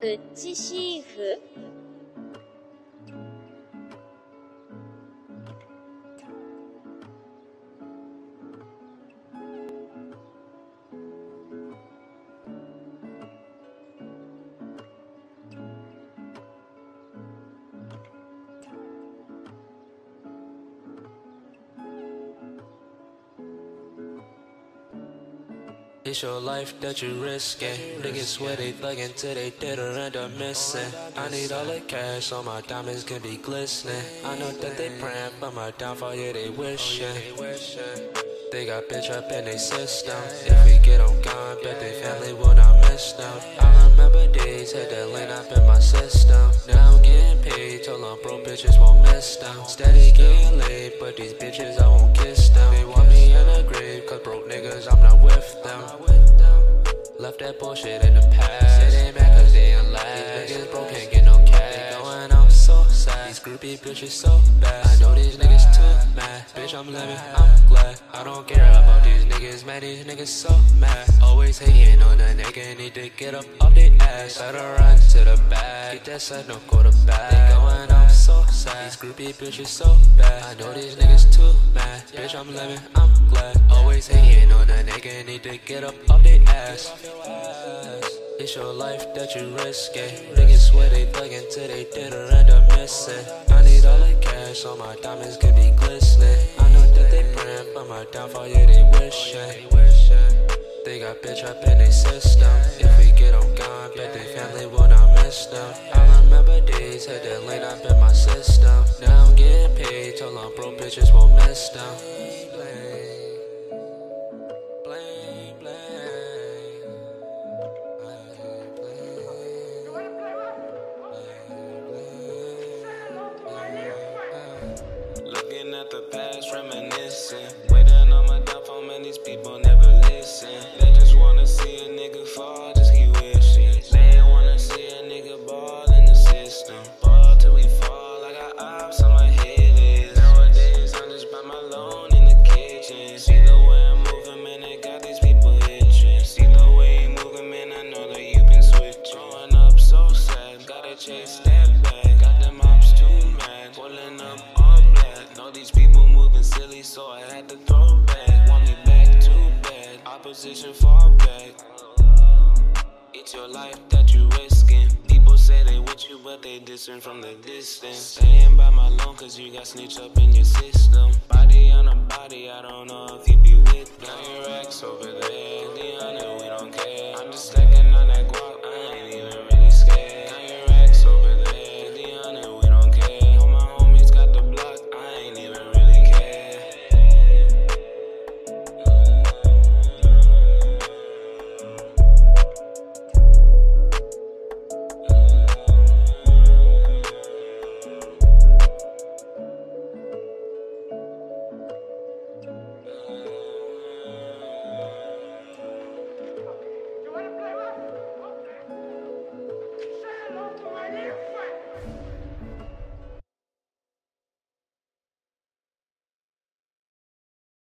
うッチシーフ？It's your life that you risking. Niggas swear they thuggin' till they dead or end up missing. I need all the cash so my diamonds can be glistening. I know that they praying for my downfall, yeah, they wishing. They got bitch up in their system. If we get on gone, bet they family will not miss them. I remember days, had that lane up in my system. Now I'm getting paid, told them broke bitches won't miss them. Steady getting laid, but these bitches I won't kiss them. They want me in a grave, cause bullshit in the past. Say they mad cause they ain't last. These niggas broke, can't get no cash. They going out so sad. These groupie bitches so bad. I know these niggas too mad. Bitch, I'm living, I'm glad. I don't care about these niggas, man. These niggas so mad. Always hating on a nigga, need to get up off their ass. Let her run to the back. Get that side, no go to back. They going out sad. These groupie bitches so bad. I know these niggas too mad. Bitch, I'm living, I'm glad. Always hating on a nigga, need to get up off their ass. It's your life that you risking. Niggas swear they thuggin' till they or end up missing. I need all the cash so my diamonds can be glistening. I know that they praying for my downfall, yeah, they wishing. They got bitch up in their system. If we get on gone, bet they family will not miss them. I remember days, had that lane up in my system. Now I'm getting paid, told them broke bitches won't miss them. Looking at the past, reminiscing. Chase that bag. Got them ops too mad, pulling up all black. Know these people moving silly, so I had to throw back. Want me back too bad, opposition fall back. It's your life that you risking. People say they with you, but they distant from the distance. Staying by my loan, cause you got snitch up in your system. Body on a body, I don't know if you be with them. Got your ex over there, the honor, we don't care. Next.